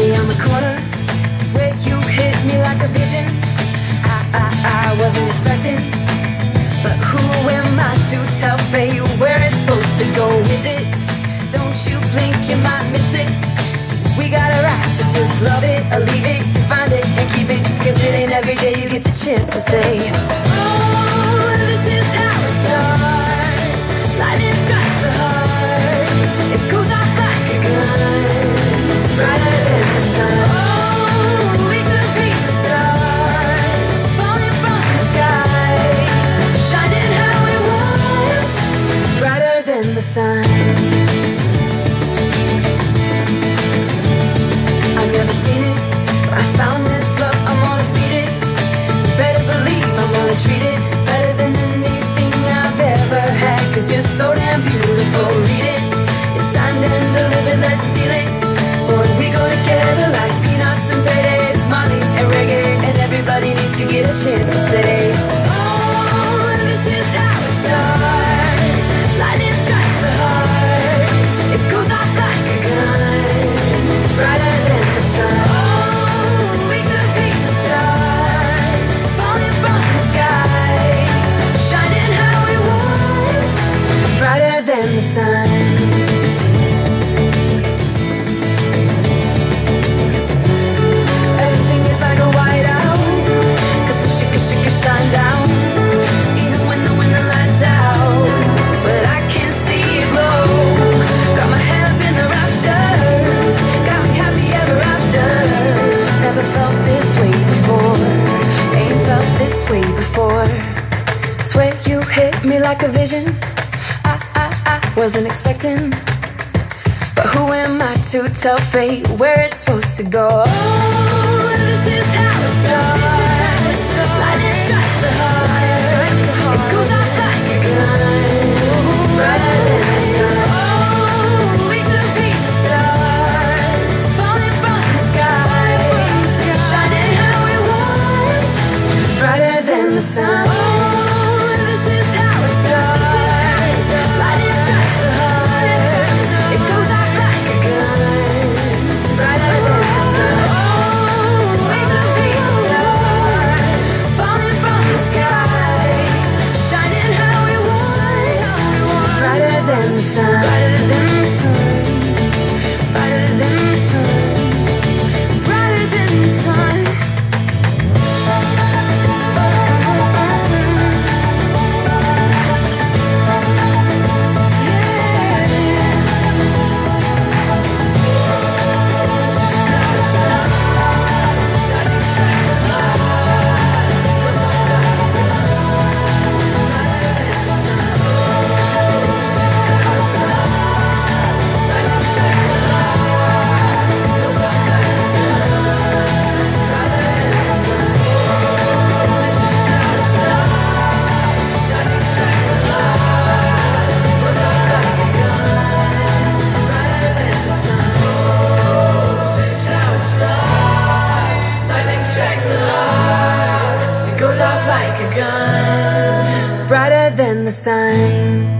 me on the corner. Swear you hit me like a vision. I, I, I wasn't expecting. But who am I to tell fate where it's supposed to go with it? Don't you blink, you might miss it. We got a right to just love it or leave it. Find it and keep it. Cause it ain't every day you get the chance to say. The sun. I've never seen it, but I found this love. I'm gonna feed it. Better believe I'm gonna treat it better than anything I've ever had. Cause you're so damn beautiful. Read it, it's. Let's it. Boy, we go together like like a vision. I I I wasn't expecting. But who am I to tell fate where it's supposed to go? Oh, this is how it starts. off like a gun, brighter than the sun.